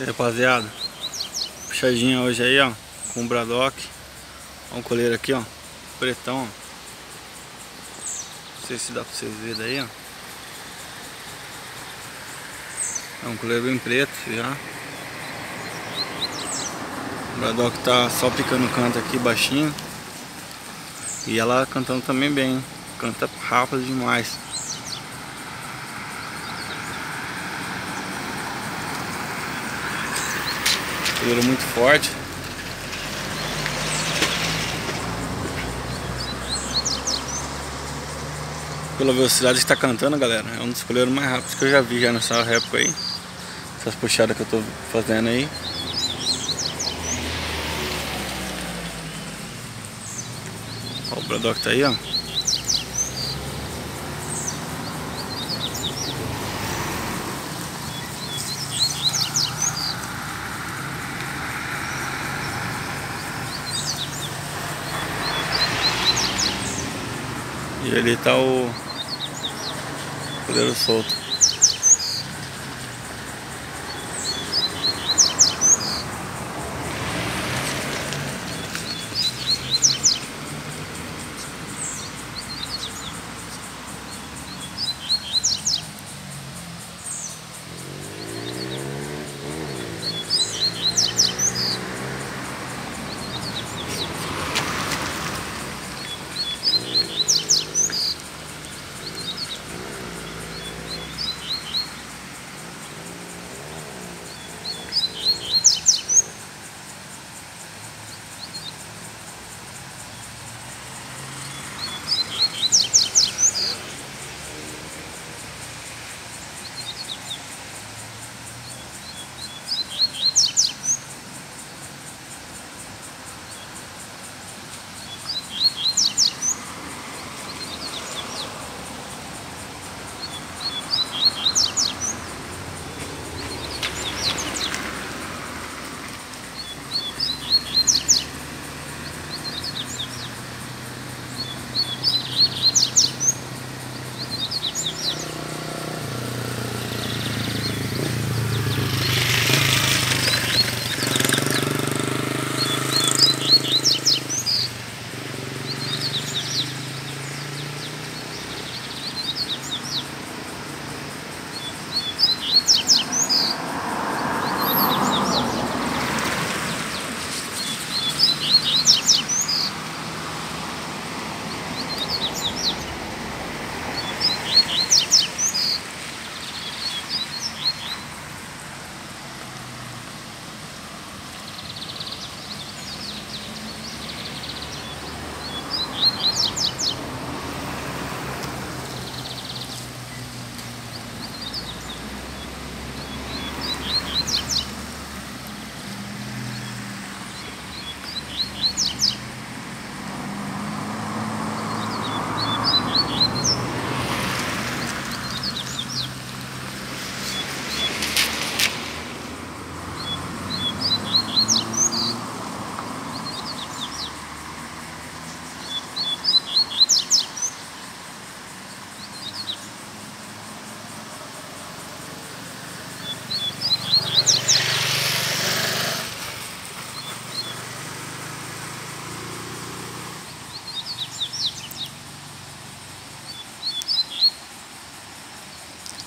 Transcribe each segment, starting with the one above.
E rapaziada, puxadinha hoje aí, ó, com o Bradock. Ó, um coleiro aqui, ó, pretão, ó. Não sei se dá pra vocês verem daí, ó. É um coleiro bem preto já. O Bradock tá só picando o canto aqui baixinho. E ela cantando também bem, canta rápido demais. Coleiro muito forte. Pela velocidade que está cantando, galera, é um dos coleiros mais rápidos que eu já vi já nessa época aí. Essas puxadas que eu tô fazendo aí. O Braddock tá aí, ó. E ali tá o coleiro solto.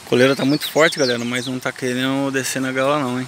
Coleira tá muito forte, galera, mas não tá querendo descer na gaiola não, hein.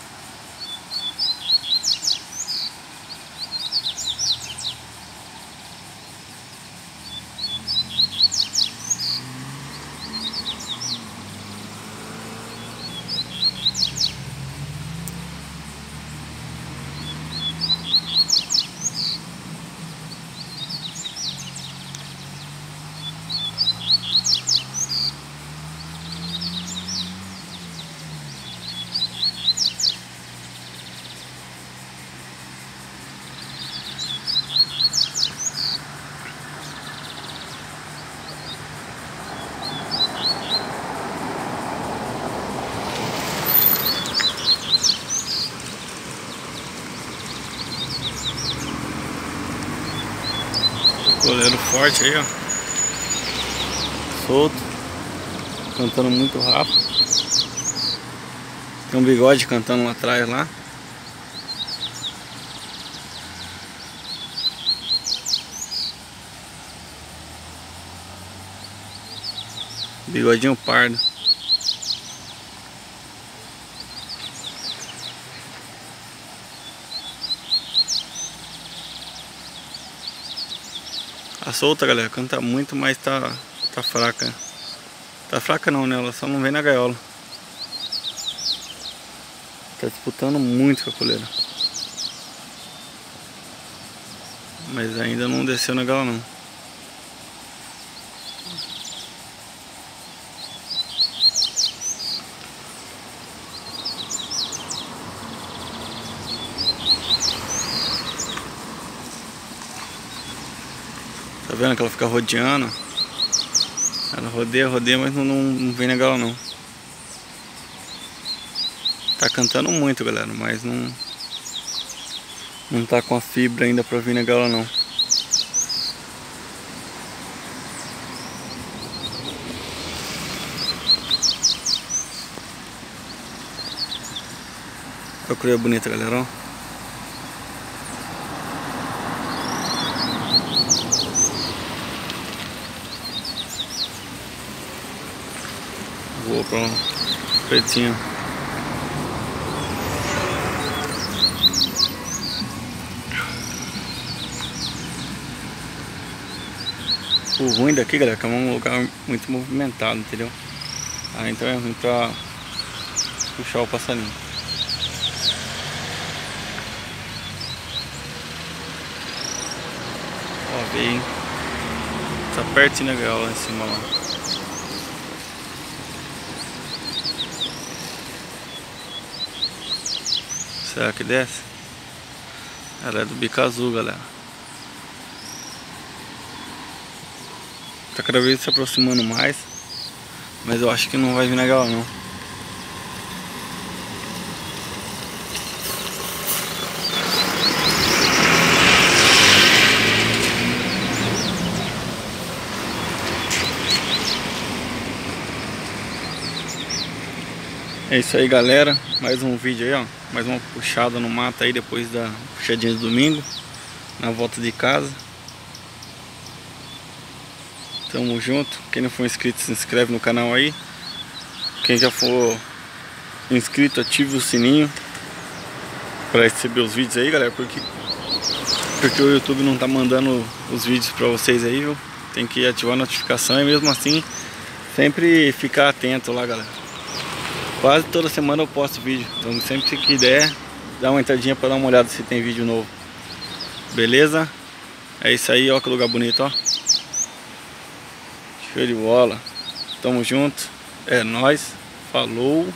Goleiro forte aí, ó. Solto. Cantando muito rápido. Tem um bigode cantando lá atrás lá. Bigodinho pardo. Tá solta, galera. Canta muito, mas tá, tá fraca. Tá fraca não, né? Ela só não vem na gaiola. Tá disputando muito com a coleira. Mas ainda não desceu na gaiola não. Vendo que ela fica rodeando? Ela rodeia, rodeia, mas não, não, não vem na gala não. Tá cantando muito, galera, mas não... Não tá com a fibra ainda pra vir na gala não. Olha a coroa bonita, galera, ó. Vou pra pretinho. O ruim daqui, galera, é que é um lugar muito movimentado, entendeu? Ah, então é ruim pra puxar o passarinho. Ó, veio. Tá pertinho da gaiola em cima lá. Será que desce? Ela é do bico azul, galera. Tá cada vez se aproximando mais. Mas eu acho que não vai vir legal não. É isso aí galera, mais um vídeo aí ó, mais uma puxada no mato aí depois da puxadinha de domingo, na volta de casa. Tamo junto, quem não for inscrito se inscreve no canal aí, quem já for inscrito ative o sininho para receber os vídeos aí galera, porque, porque o YouTube não tá mandando os vídeos para vocês aí, viu? Tem que ativar a notificação e mesmo assim sempre ficar atento lá galera. Quase toda semana eu posto vídeo, então sempre que der, dá uma entradinha para dar uma olhada se tem vídeo novo. Beleza? É isso aí, ó que lugar bonito, ó. Show de bola. Tamo junto. É nóis. Falou.